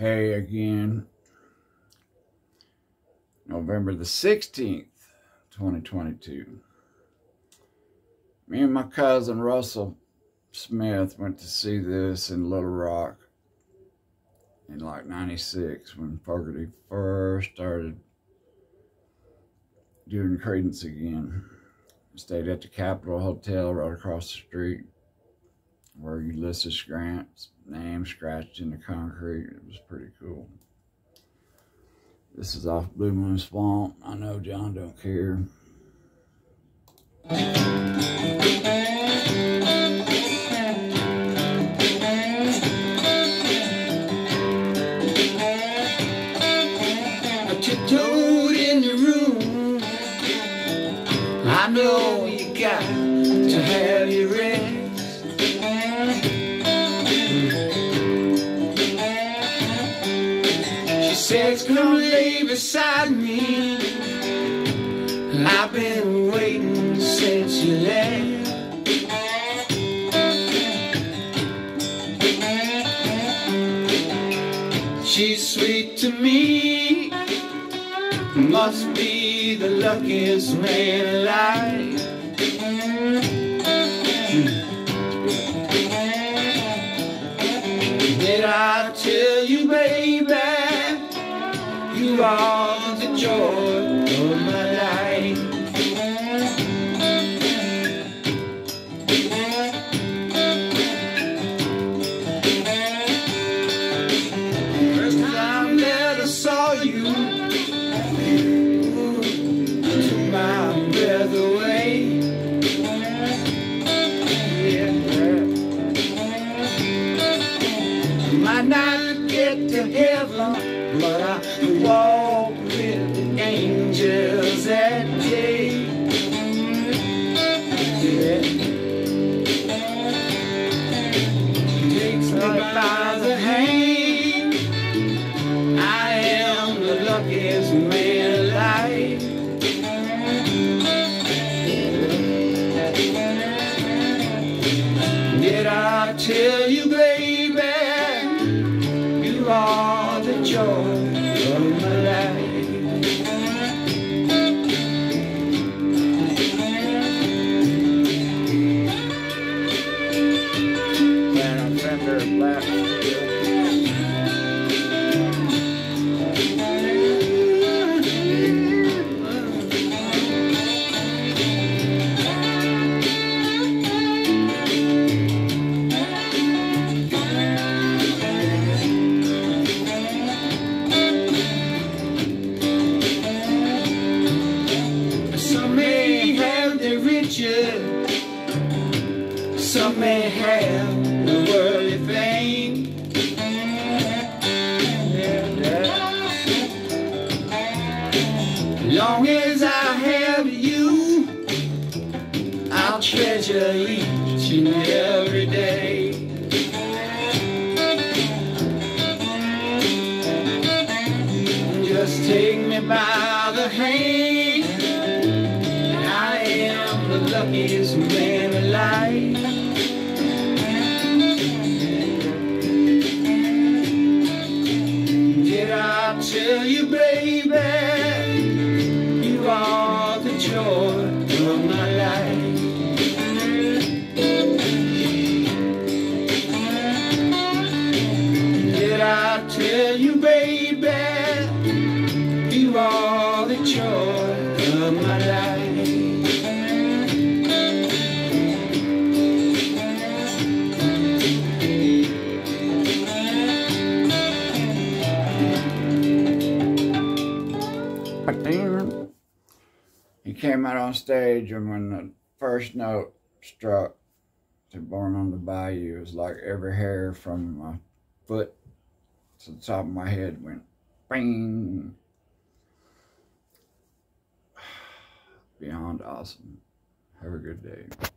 Hey again. November the 16th, 2022. Me and my cousin Russell Smith went to see this in Little Rock in like 96 when Fogerty first started doing Creedence again. Stayed at the Capitol Hotel right across the street where Ulysses Grant's name scratched in the concrete. It was pretty cool. This is off Blue Moon Swamp. I know John don't care. I know you got to have your rest. She says, come lay beside me. I've been waiting since you left. She's sweet to me. Must be the luckiest man alive. Did I tell you, baby, are the joy of my life? Might not get to heaven, parar no. Are the joy of my life? Riches, some may have the worldly fame. Long as I have you, I'll treasure each and every day. Just take me by the hand. I am the luckiest man alive. Did I tell you, baby, you are the joy of my life? Did I tell you, baby, you are the joy came out on stage, and when the first note struck to Born on the Bayou, it was like every hair from my foot to the top of my head went bing. Beyond awesome. Have a good day.